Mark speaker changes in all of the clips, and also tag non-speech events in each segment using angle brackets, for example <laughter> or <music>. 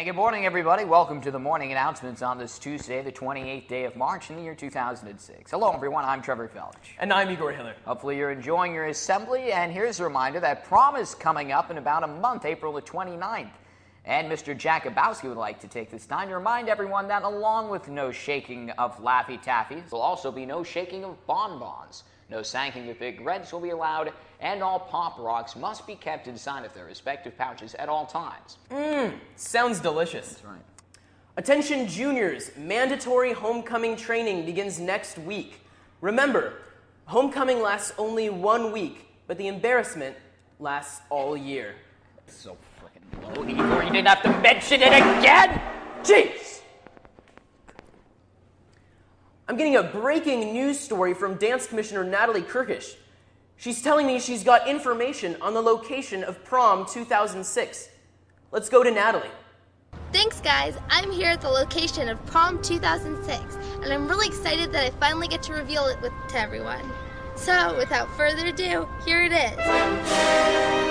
Speaker 1: And good morning, everybody. Welcome to the morning announcements on this Tuesday, the 28th day of March in the year 2006. Hello, everyone. I'm Trevor Felch.
Speaker 2: And I'm Igor Hiller.
Speaker 1: Hopefully, you're enjoying your assembly. And here's a reminder that prom is coming up in about a month, April the 29th. And Mr. Jakubowski would like to take this time to remind everyone that along with no shaking of Laffy Taffy, there'll also be no shaking of bonbons. No sanking of Big Reds will be allowed, and all Pop Rocks must be kept inside of their respective pouches at all times.
Speaker 2: Mmm, sounds delicious.
Speaker 1: That's right.
Speaker 2: Attention juniors, mandatory homecoming training begins next week. Remember, homecoming lasts only one week, but the embarrassment lasts all year.
Speaker 1: So freaking low, Igor. You didn't have to mention it again! Jeez!
Speaker 2: I'm getting a breaking news story from Dance Commissioner Natalie Kirkish. She's telling me she's got information on the location of prom 2006. Let's go to Natalie.
Speaker 3: Thanks, guys. I'm here at the location of prom 2006, and I'm really excited that I finally get to reveal it with, to everyone. So, without further ado, here it is.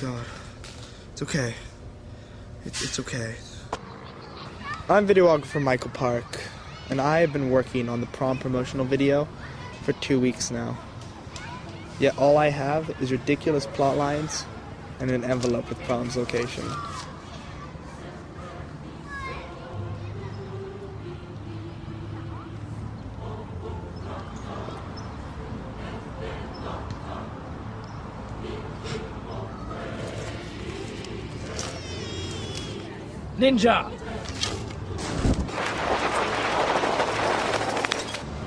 Speaker 4: God. It's okay. It's, it's okay. I'm videographer Michael Park, and I have been working on the prom promotional video for two weeks now. Yet all I have is ridiculous plot lines and an envelope with prom's location.
Speaker 5: Ninja!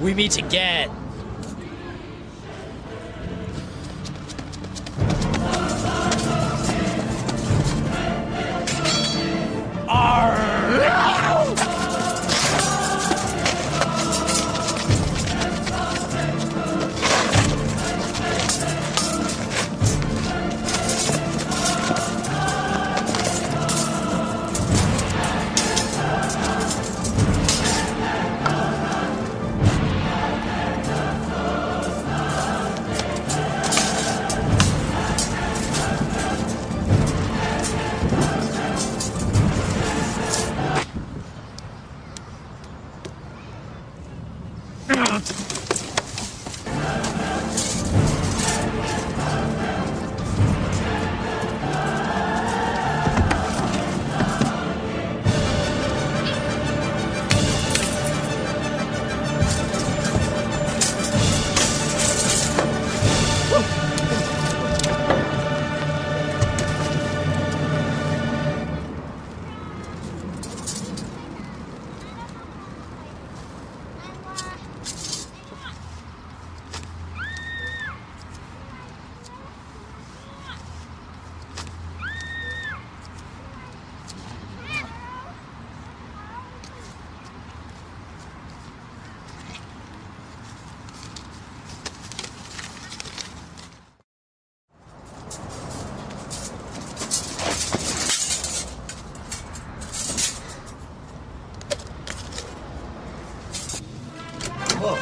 Speaker 5: We meet again.
Speaker 6: Whoa.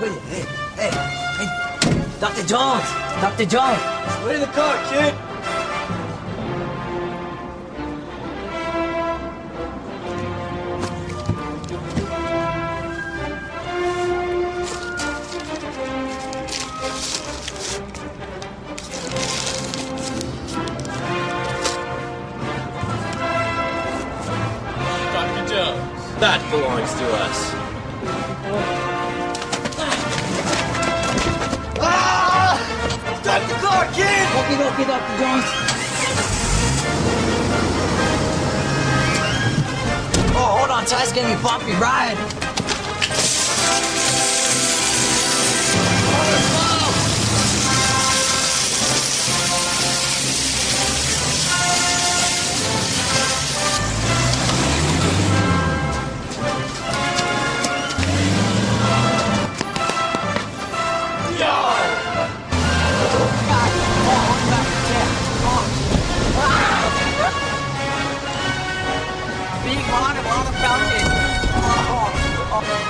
Speaker 6: Hey, hey, hey. Dr. Jones! Dr. Jones!
Speaker 5: Wait in the car, kid! Dr. Jones. That belongs to us.
Speaker 6: Okay, okay, Dr. Jones. Oh, hold on, Ty's gonna be bumpy ride. Fountain. Oh.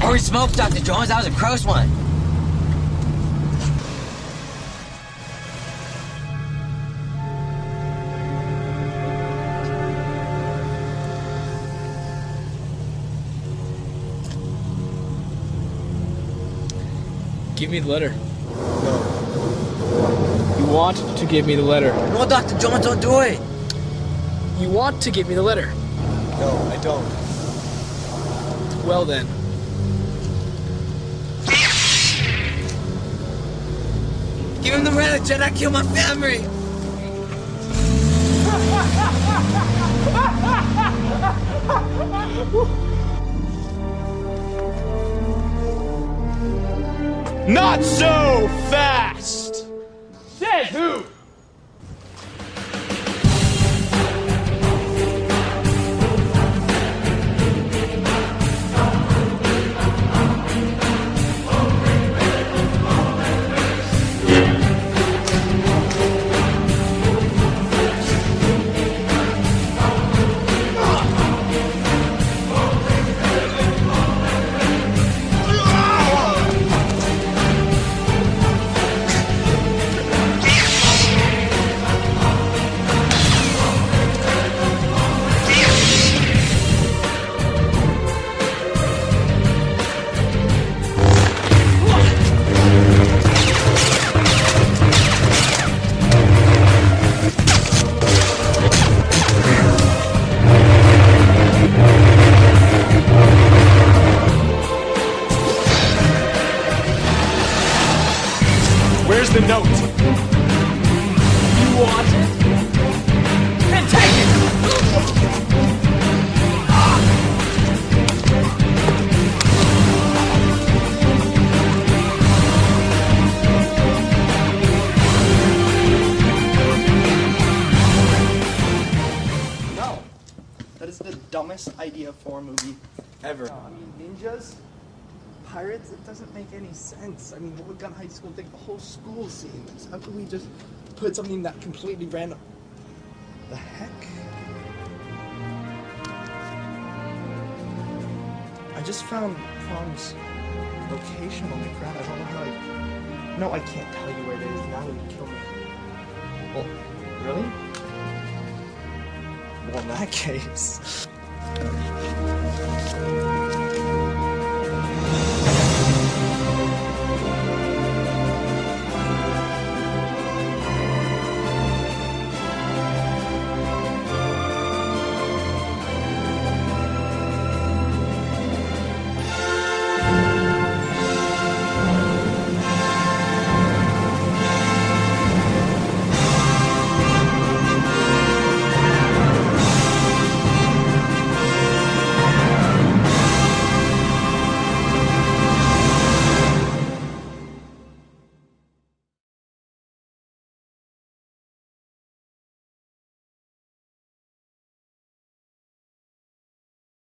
Speaker 6: Holy smokes, Dr. Jones, that was a close one.
Speaker 7: Give me the letter. No. You want to give me the letter.
Speaker 6: No, Dr. Jones, don't do it.
Speaker 7: You want to give me the letter.
Speaker 4: No, I don't.
Speaker 7: Well then.
Speaker 6: Give him the relic, Jedi, kill my family. <laughs>
Speaker 4: Not so fast!
Speaker 7: Says who?
Speaker 4: The note?
Speaker 7: You want it? Then take it!
Speaker 4: No. That is the dumbest idea for a movie ever. I mean, ninjas, pirates, it doesn't make any sense. I mean, what would Gunn High School think the whole school seeing this? How could we just put something that completely random? The heck? I just found Prom's location on the ground. I don't know how I. No, I can't tell you where it is. Now would kill me. Well, really? Well, in that <laughs> case.